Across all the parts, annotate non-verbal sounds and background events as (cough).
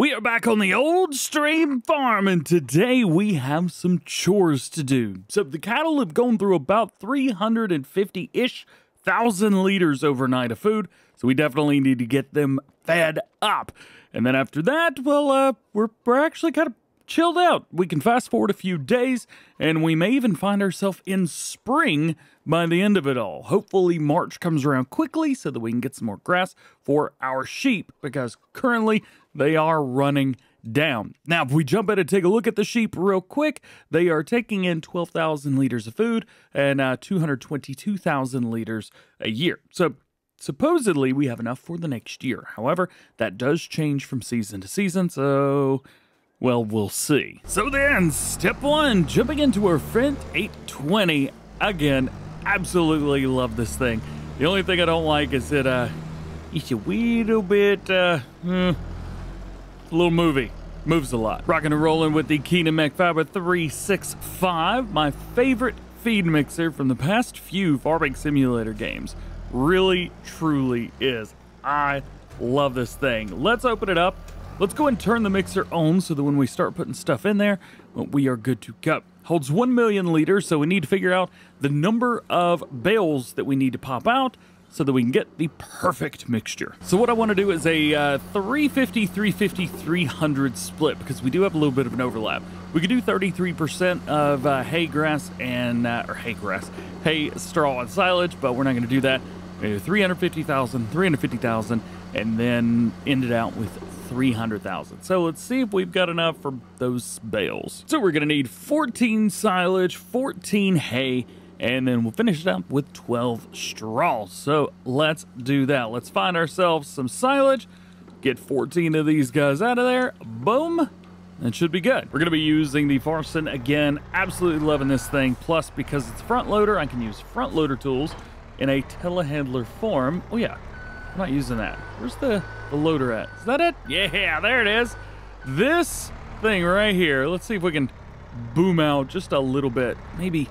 We are back on the old stream farm, and today we have some chores to do. So, the cattle have gone through about 350 ish thousand liters overnight of food, so we definitely need to get them fed up. And then after that, well, uh, we're, we're actually kind of chilled out. We can fast forward a few days, and we may even find ourselves in spring by the end of it all. Hopefully, March comes around quickly so that we can get some more grass for our sheep, because currently they are running down. Now, if we jump in and take a look at the sheep real quick, they are taking in 12,000 liters of food and uh, 222,000 liters a year. So supposedly we have enough for the next year. However, that does change from season to season, so well, we'll see. So then, step one, jumping into our Fendt 820. Again, absolutely love this thing. The only thing I don't like is that uh, it's a wee little bit, uh, hmm, little movie. Moves a lot. Rocking and rolling with the Keenan MechFiber 365, my favorite feed mixer from the past few farming simulator games. Really, truly is. I love this thing. Let's open it up Let's go and turn the mixer on so that when we start putting stuff in there, we are good to go. Holds 1 million liters, so we need to figure out the number of bales that we need to pop out so that we can get the perfect mixture. So what I want to do is a uh, 350, 350, 300 split because we do have a little bit of an overlap. We could do 33% of uh, hay grass and, uh, or hay grass, hay, straw, and silage, but we're not going to do that. Maybe 350,000, 350,000, and then end it out with 300,000. So let's see if we've got enough for those bales. So we're going to need 14 silage, 14 hay, and then we'll finish it up with 12 straw. So let's do that. Let's find ourselves some silage, get 14 of these guys out of there. Boom. That should be good. We're to be using the Farson again. Absolutely loving this thing. Plus, because it's front loader, I can use front loader tools in a telehandler form. Oh yeah, I'm not using that. Where's the, the loader at? Is that it? Yeah, (laughs) there it is. This thing right here. Let's see if we can boom out just a little bit. Maybe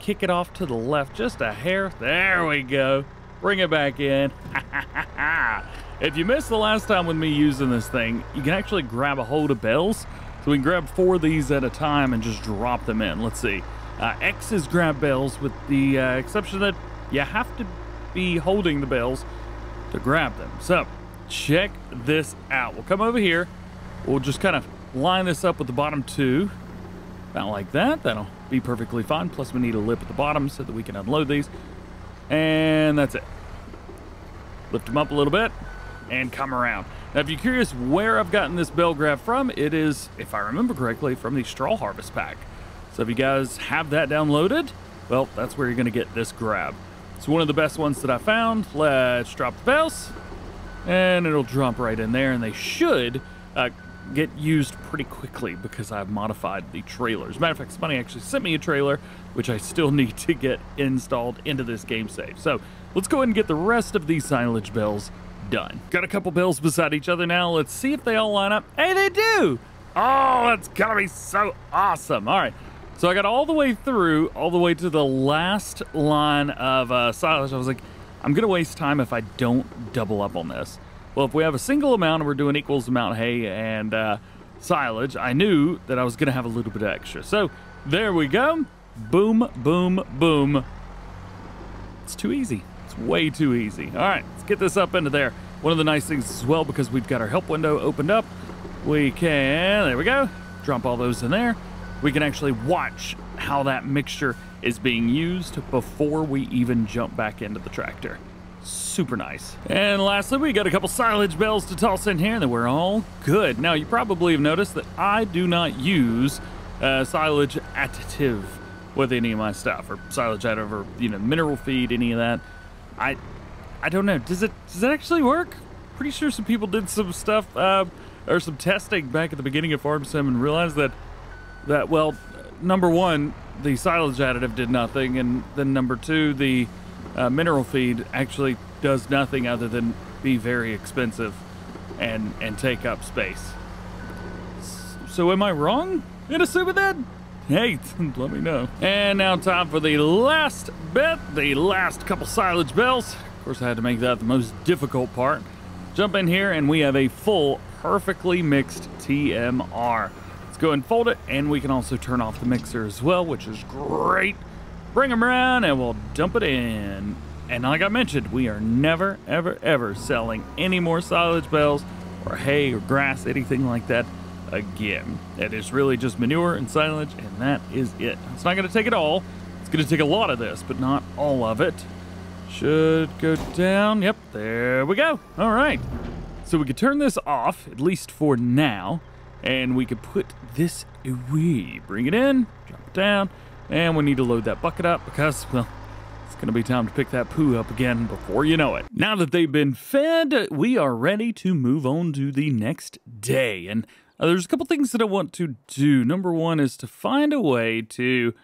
kick it off to the left just a hair. There we go. Bring it back in. (laughs) if you missed the last time with me using this thing, you can actually grab a hold of bells. So we can grab four of these at a time and just drop them in. Let's see. Uh, grab bells with the uh, exception that you have to be holding the bells to grab them. So check this out. We'll come over here. We'll just kind of line this up with the bottom two. About like that. That'll be perfectly fine. Plus we need a lip at the bottom so that we can unload these. And that's it. Lift them up a little bit and come around. Now, if you're curious where I've gotten this bell grab from, it is, if I remember correctly, from the Straw Harvest Pack. So if you guys have that downloaded, well, that's where you're going to get this grab. It's one of the best ones that I found. Let's drop the bells. And it'll drop right in there. And they should uh, get used pretty quickly because I've modified the trailers. Matter of fact, somebody actually sent me a trailer, which I still (laughs) need to get installed into this game save. So let's go ahead and get the rest of these silage bells done. Got a couple bells beside each other now. Let's see if they all line up. Hey, they do! Oh, that's gonna be so awesome. All right, so I got all the way through, all the way to the last line of uh, silage. I was like, I'm to waste time if I don't double up on this. Well, if we have a single amount and we're doing equals amount hay and uh, silage, I knew that I was going to have a little bit extra. So there we go. Boom, boom, boom. It's too easy. It's way too easy. All right, let's get this up into there. One of the nice things as well, because we've got our help window opened up, we can, there we go, drop all those in there we can actually watch how that mixture is being used before we even jump back into the tractor. Super nice. And lastly, we got a couple silage bells to toss in here, and then we're all good. Now, you probably have noticed that I do not use uh, silage additive with any of my stuff, or silage additive, or you know, mineral feed, any of that. I, I don't know. Does it does it actually work? Pretty sure some people did some stuff uh, or some testing back at the beginning of Farm Sim and realized that that, well, number one, the silage additive did nothing, and then number two, the uh, mineral feed actually does nothing other than be very expensive and and take up space. So am I wrong in assuming that? Hey, (laughs) let me know. And now time for the last bit, the last couple silage bells. Of course, I had to make that the most difficult part. Jump in here and we have a full perfectly mixed TMR. Let's go and fold it, and we can also turn off the mixer as well, which is great. Bring them around, and we'll dump it in. And like I mentioned, we are never, ever, ever selling any more silage bales or hay or grass, anything like that again. It is really just manure and silage, and that is it. It's not going to take it all. It's going to take a lot of this, but not all of it. Should go down. Yep, there we go. All right. So we could turn this off, at least for now, and we could put this away. Bring it in, drop it down, and we need to load that bucket up because, well, it's going to be time to pick that poo up again before you know it. Now that they've been fed, we are ready to move on to the next day. And uh, there's a couple things that I want to do. Number one is to find a way to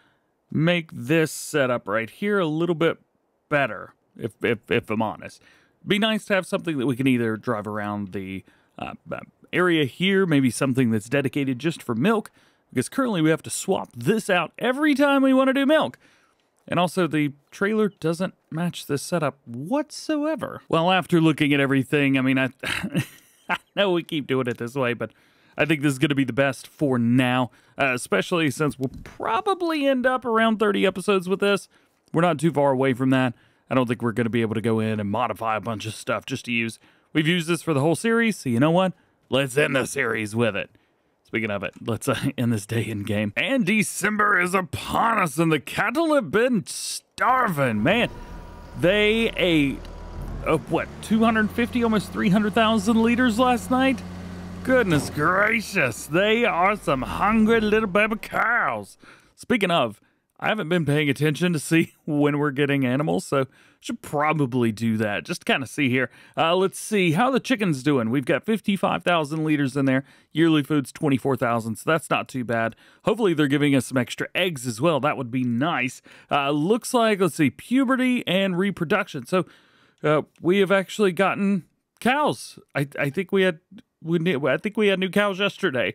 make this setup right here a little bit better, if, if, if I'm honest. Be nice to have something that we can either drive around the uh, uh, area here, maybe something that's dedicated just for milk, because currently we have to swap this out every time we want to do milk. And also, the trailer doesn't match this setup whatsoever. Well, after looking at everything, I mean, I, (laughs) I know we keep doing it this way, but I think this is going to be the best for now, uh, especially since we'll probably end up around 30 episodes with this. We're not too far away from that. I don't think we're going to be able to go in and modify a bunch of stuff just to use. We've used this for the whole series, so you know what? Let's end the series with it. Speaking of it, let's uh, (laughs) end this day in game. And December is upon us, and the cattle have been starving. Man, they ate, uh, what, 250, almost 300,000 liters last night? Goodness gracious, they are some hungry little baby cows. Speaking of, I haven't been paying attention to see (laughs) when we're getting animals, so should probably do that. Just kind of see here. Uh, let's see how the chicken's doing. We've got 55,000 liters in there. Yearly food's 24,000, so that's not too bad. Hopefully they're giving us some extra eggs as well. That would be nice. Uh, looks like, let's see, puberty and reproduction. So uh, we have actually gotten cows. I, I think we had we I think we had new cows yesterday.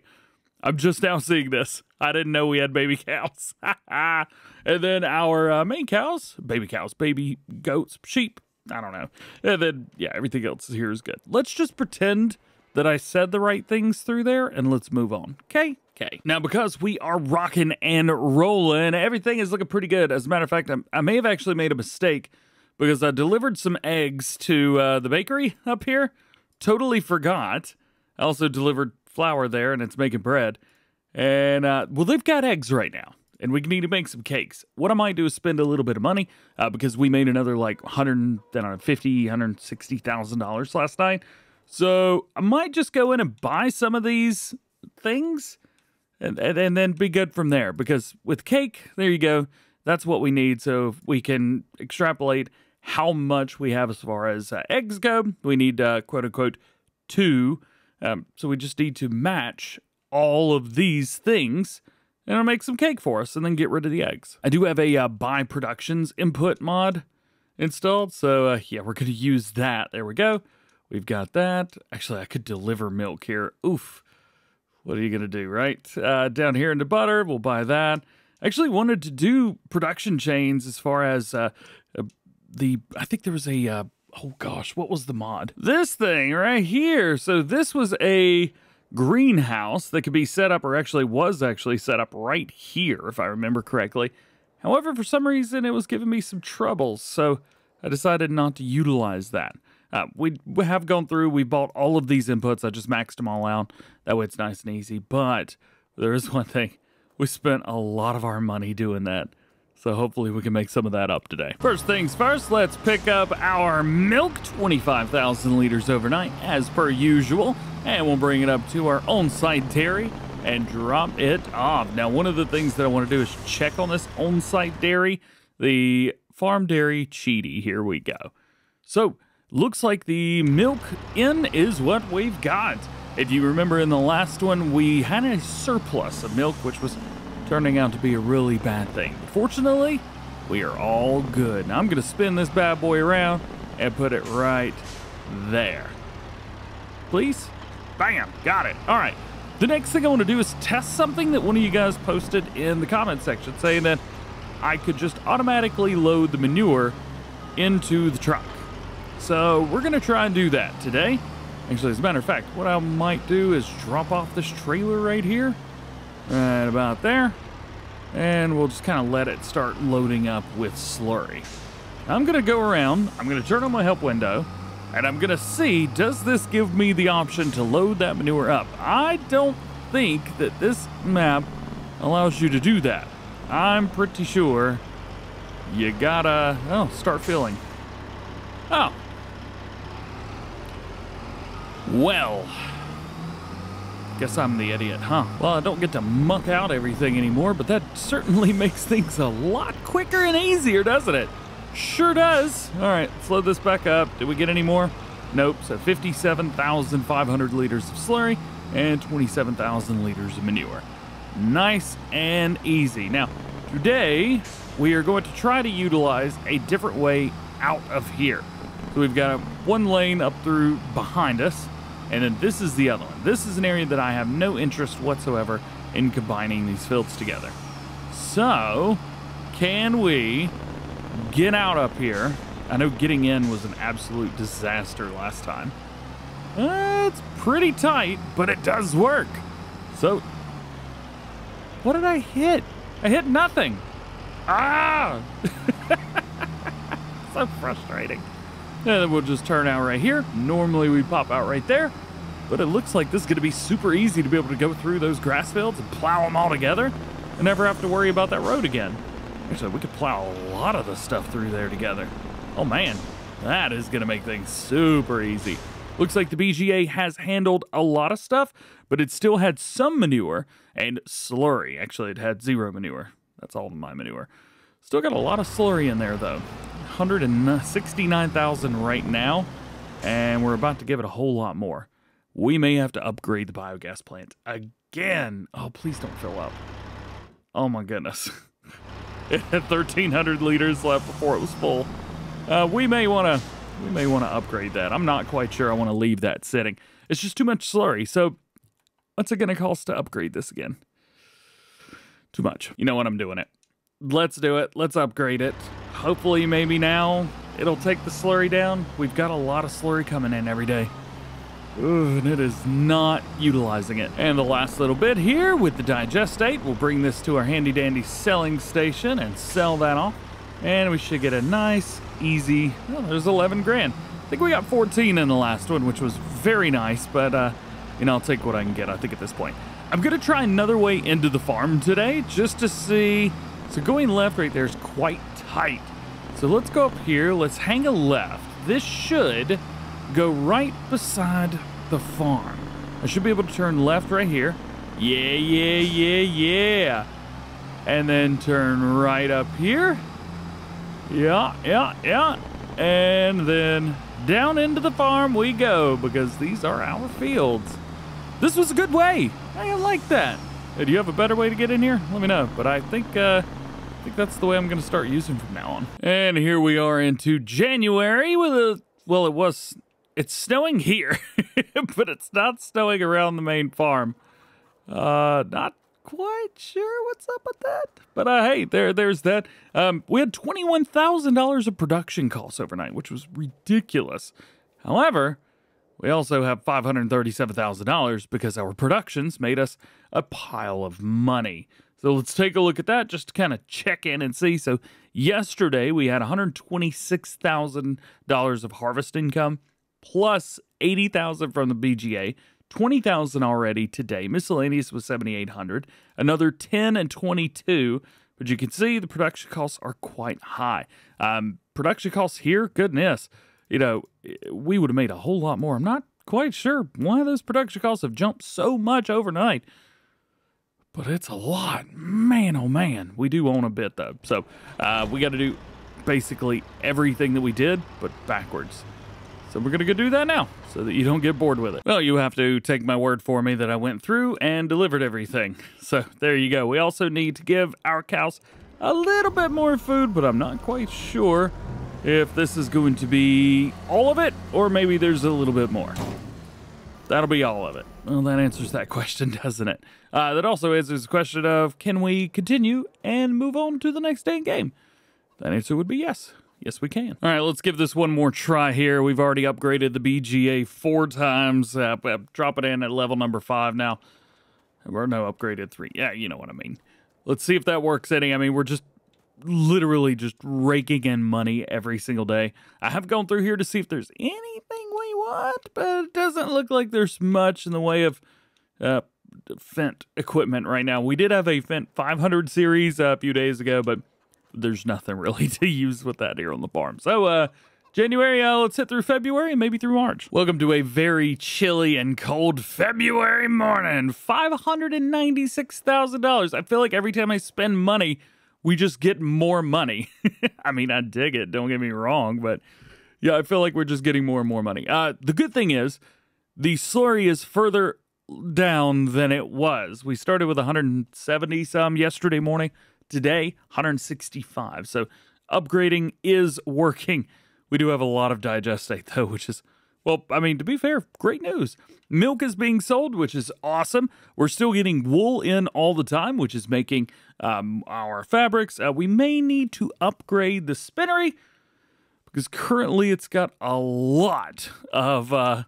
I'm just now seeing this. I didn't know we had baby cows. (laughs) and then our uh, main cows, baby cows, baby goats, sheep. I don't know. And then, yeah, everything else here is good. Let's just pretend that I said the right things through there and let's move on. Okay? Okay. Now, because we are rocking and rolling, everything is looking pretty good. As a matter of fact, I'm, i may have actually made a mistake because I delivered some eggs to uh, the bakery up here. Totally forgot. I also delivered flour there and it's making bread. And, uh, well, they've got eggs right now. And we need to make some cakes. What I might do is spend a little bit of money uh, because we made another like 150, 160,000 dollars last night. So I might just go in and buy some of these things and, and, and then be good from there. Because with cake, there you go. That's what we need. So we can extrapolate how much we have as far as uh, eggs go. We need uh, quote unquote two um, so we just need to match all of these things and it'll make some cake for us and then get rid of the eggs. I do have a uh, buy productions input mod installed. So uh, yeah, we're going to use that. There we go. We've got that. Actually, I could deliver milk here. Oof. What are you going to do, right? Uh, down here in the butter, we'll buy that. I actually wanted to do production chains as far as uh, uh the, I think there was a uh, oh gosh, what was the mod? This thing right here. So this was a greenhouse that could be set up or actually was actually set up right here, if I remember correctly. However, for some reason, it was giving me some troubles, so I decided not to utilize that. Uh, we, we have gone through, we bought all of these inputs. I just maxed them all out. That way it's nice and easy. But there is (laughs) one thing. We spent a lot of our money doing that. So hopefully we can make some of that up today. First things first, let's pick up our milk, 25,000 liters overnight, as per usual. And we'll bring it up to our on-site dairy and drop it off. Now, one of the things that I want to do is check on this on-site dairy, the farm dairy Cheaty. Here we go. So, looks like the milk in is what we've got. If you remember in the last one, we had a surplus of milk, which was turning out to be a really bad thing. Fortunately, we are all good. Now I'm going to spin this bad boy around and put it right there. Please? Bam, got it. All right. The next thing I want to do is test something that one of you guys posted in the comment section saying that I could just automatically load the manure into the truck. So we're going to try and do that today. Actually, as a matter of fact, what I might do is drop off this trailer right here, right about there, and we'll just kind of let it start loading up with slurry. I'm going to go around, I'm going to turn on my help window, and I'm going to see, does this give me the option to load that manure up? I don't think that this map allows you to do that. I'm pretty sure you gotta, oh, start filling. Oh. Well. Guess I'm the idiot, huh? Well, I don't get to muck out everything anymore, but that certainly (laughs) makes things a lot quicker and easier, doesn't it? Sure does. All right, let's load this back up. Did we get any more? Nope. So 57,500 liters of slurry and 27,000 liters of manure. Nice and easy. Now, today we are going to try to utilize a different way out of here. So we've got one lane up through behind us, and then this is the other one. This is an area that I have no interest whatsoever in combining these fields together. So, can we get out up here. I know getting in was an absolute disaster last time. Uh, it's pretty tight, but it does work. So, what did I hit? I hit nothing. Ah! (laughs) so frustrating. And then we'll just turn out right here. Normally we pop out right there, but it looks like this is going to be super easy to be able to go through those grass fields and plow them all together and never have to worry about that road again. Actually, we could plow a lot of the stuff through there together. Oh man, that is going to make things super easy. Looks like the BGA has handled a lot of stuff, but it still had some manure and slurry. Actually, it had zero manure. That's all my manure. Still got a lot of slurry in there, though. 169,000 right now, and we're about to give it a whole lot more. We may have to upgrade the biogas plant again. Oh, please don't fill up. Oh my goodness. (laughs) It had 1,300 liters left before it was full. Uh, we may want to we may want to upgrade that. I'm not quite sure I want to leave that sitting. It's just too much slurry. So what's it going to cost to upgrade this again? Too much. You know what? I'm doing it. Let's do it. Let's upgrade it. Hopefully, maybe now it'll take the slurry down. We've got a lot of slurry coming in every day. Ooh, and it is not utilizing it. And the last little bit here with the digestate, we'll bring this to our handy dandy selling station and sell that off. And we should get a nice, easy, oh, there's 11 grand. I think we got 14 in the last one, which was very nice, but, uh, you know, I'll take what I can get, I think, at this point. I'm going to try another way into the farm today, just to see. So going left right there is quite tight. So let's go up here, let's hang a left. This should go right beside the farm. I should be able to turn left right here. Yeah, yeah, yeah, yeah. And then turn right up here. Yeah, yeah, yeah. And then down into the farm we go because these are our fields. This was a good way. I like that. Do you have a better way to get in here? Let me know. But I think uh, I think that's the way I'm going to start using from now on. And here we are into January with a well, it was it's snowing here, (laughs) but it's not snowing around the main farm. Uh, not quite sure what's up with that. But uh, hey, there, there's that. Um, we had twenty-one thousand dollars of production costs overnight, which was ridiculous. However, we also have five hundred thirty-seven thousand dollars because our productions made us a pile of money. So let's take a look at that just to kind of check in and see. So yesterday we had one hundred twenty-six thousand dollars of harvest income plus 80,000 from the BGA, 20,000 already today. Miscellaneous was 7,800, another 10 and 22. But you can see the production costs are quite high. Um, production costs here, goodness, you know, we would have made a whole lot more. I'm not quite sure why those production costs have jumped so much overnight. But it's a lot. Man, oh man. We do own a bit, though. So uh, we got to do basically everything that we did, but backwards. So we're going to go do that now so that you don't get bored with it. Well, you have to take my word for me that I went through and delivered everything. So there you go. We also need to give our cows a little bit more food, but I'm not quite sure if this is going to be all of it or maybe there's a little bit more. That'll be all of it. Well, that answers that question, (laughs) doesn't it? Uh, that also answers the question of can we continue and move on to the next day in game? That answer would be yes Yes, we can. All right, let's give this one more try here. We've already upgraded the BGA four times. Uh, drop it in at level number five now. Or no, upgraded three. Yeah, you know what I mean. Let's see if that works any. I mean, we're just literally just raking in money every single day. I have gone through here to see if there's anything we want, but it doesn't look like there's much in the way of uh, Fendt equipment right now. We did have a Fendt 500 series uh, a few days ago, but there's nothing really (laughs) to use with that here on the farm. So, uh, January, uh, let's hit through February and maybe through March. Welcome to a very chilly and cold February morning. $596,000. I feel like every time I spend money, we just get more money. (laughs) I mean, I dig it, don't get me wrong, but yeah, I feel like we're just getting more and more money. Uh, the good thing is, the slurry is further down than it was. We started with 170 some yesterday morning. Today, 165. So upgrading is working. We do have a lot of digestate, though, which is, well, I mean, to be fair, great news. Milk is being sold, which is awesome. We're still getting wool in all the time, which is making um, our fabrics. Uh, we may need to upgrade the spinnery because currently it's got a lot of uh,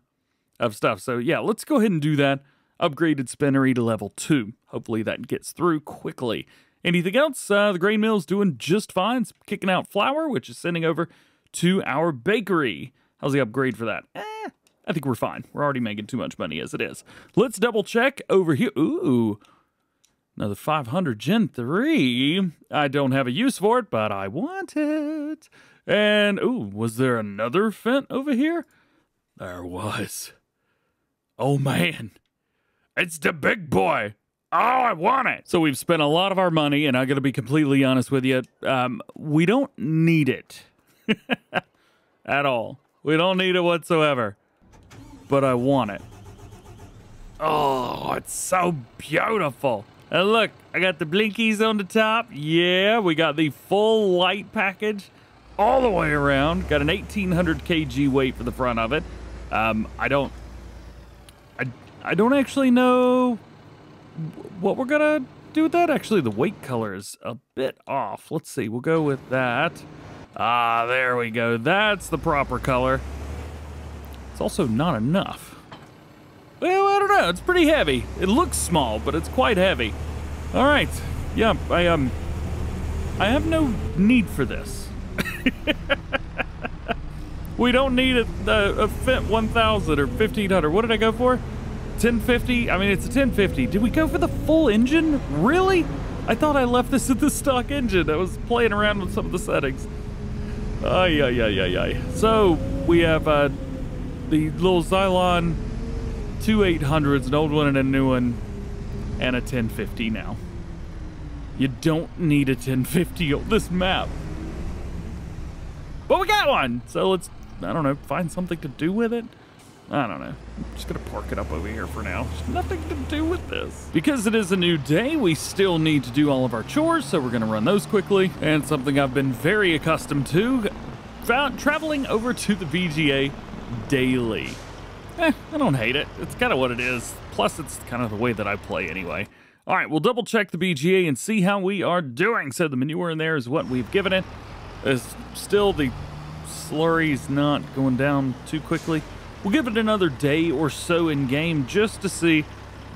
of stuff. So yeah, let's go ahead and do that. Upgraded spinnery to level two. Hopefully that gets through quickly. Anything else? Uh, the grain mill's doing just fine. It's kicking out flour, which is sending over to our bakery. How's the upgrade for that? Eh, I think we're fine. We're already making too much money as it is. Let's double check over here. Ooh, another 500 Gen 3. I don't have a use for it, but I want it. And, ooh, was there another Fendt over here? There was. Oh, man. It's the big boy. Oh, I want it. So we've spent a lot of our money, and I got to be completely honest with you. Um, we don't need it. (laughs) At all. We don't need it whatsoever. But I want it. Oh, it's so beautiful. And look, I got the blinkies on the top. Yeah, we got the full light package all the way around. Got an 1800 kg weight for the front of it. Um, I don't, I, I don't actually know what we're gonna do with that. Actually, the weight color is a bit off. Let's see. We'll go with that. Ah, there we go. That's the proper color. It's also not enough. Well, I don't know. It's pretty heavy. It looks small, but it's quite heavy. All right. Yeah, I um I have no need for this. (laughs) we don't need a, a, a Fendt 1000 or 1500. What did I go for? 1050? I mean, it's a 1050. Did we go for the full engine? Really? I thought I left this at the stock engine. I was playing around with some of the settings. Ay, ay, ay, ay, ay. So, we have uh, the little Xylon two 800s, an old one and a new one, and a 1050 now. You don't need a 1050 on this map. But we got one! So let's, I don't know, find something to do with it? I don't know. I'm just gonna park it up over here for now. There's nothing to do with this. Because it is a new day, we still need to do all of our chores, so we're gonna run those quickly. And something I've been very accustomed to, traveling over to the BGA daily. Eh, I don't hate it. It's kind of what it is. Plus, it's kind of the way that I play anyway. All right, we'll double check the BGA and see how we are doing. So the manure in there is what we've given it. it. Is still the slurry's not going down too quickly. We'll give it another day or so in game just to see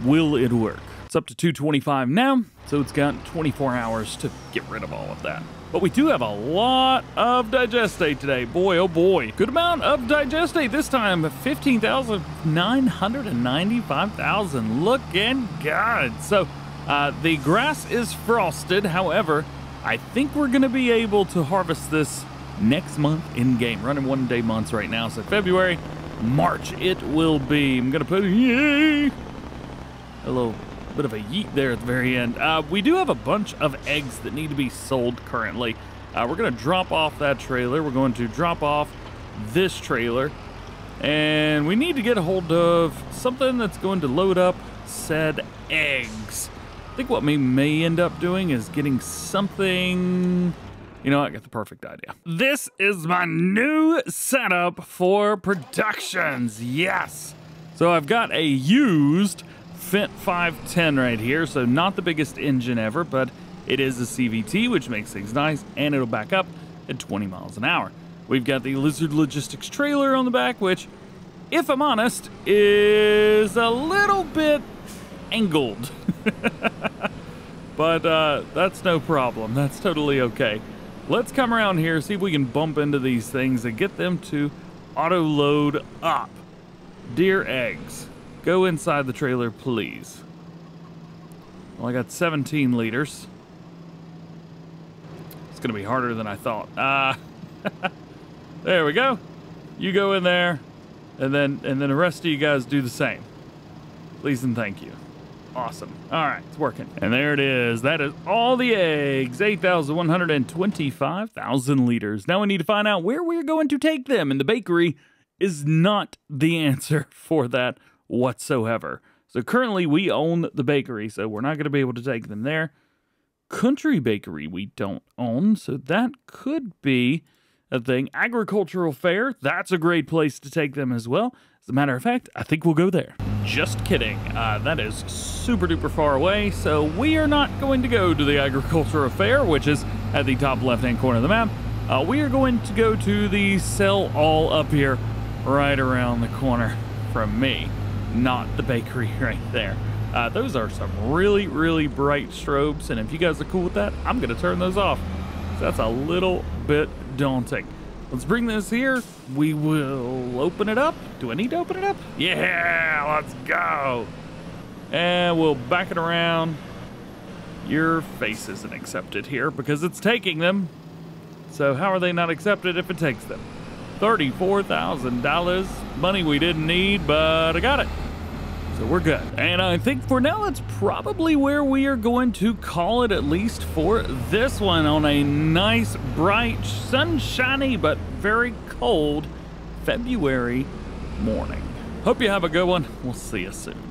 will it work. It's up to 225 now, so it's got 24 hours to get rid of all of that. But we do have a lot of digestate today. Boy, oh boy. Good amount of digestate this time. 15,995,000. Looking good. So uh, the grass is frosted. However, I think we're going to be able to harvest this next month in game. Running one day months right now. So February, March it will be. I'm going to put yay, a little bit of a yeet there at the very end. Uh, we do have a bunch of eggs that need to be sold currently. Uh, we're going to drop off that trailer. We're going to drop off this trailer. And we need to get a hold of something that's going to load up said eggs. I think what we may end up doing is getting something you know, I got the perfect idea. This is my new setup for productions. Yes. So I've got a used Fendt 510 right here. So not the biggest engine ever, but it is a CVT, which makes things nice, and it'll back up. at 20 miles an hour. We've got the Lizard Logistics trailer on the back, which, if I'm honest, is a little bit angled. (laughs) but uh, that's no problem. That's totally okay. Let's come around here, see if we can bump into these things and get them to auto load up. Dear eggs, go inside the trailer, please. Well, I got 17 liters. It's going to be harder than I thought. Ah, uh, (laughs) there we go. You go in there, and then and then the rest of you guys do the same. Please and thank you. Awesome. All right, it's working. And there it is. That is all the eggs. 8,125,000 liters. Now we need to find out where we're going to take them, and the bakery is not the answer (laughs) for that whatsoever. So currently we own the bakery, so we're not going to be able to take them there. Country Bakery we don't own, so that could be a thing. Agricultural Fair, that's a great place to take them as well. As a matter of fact, I think we'll go there. Just kidding. Uh, that is super duper far away, so we are not going to go to the Agricultural Fair, which is at the top left hand corner of the map. Uh, we are going to go to the Sell All up here, right around the corner from me, not the bakery (laughs) right there. Uh, those are some really, really bright strobes, and if you guys are cool with that, I'm going to turn those off. So that's a little bit daunting. Let's bring this here. We will open it up. Do I need to open it up? Yeah, let's go. And we'll back it around. Your face isn't accepted here because it's taking them. So how are they not accepted if it takes them? $34,000. Money we didn't need, but I got it. So we're good. And I think for now, that's probably where we are going to call it, at least for this one, on a nice, bright, sunshiny, but very cold February morning. Hope you have a good one. We'll see you soon.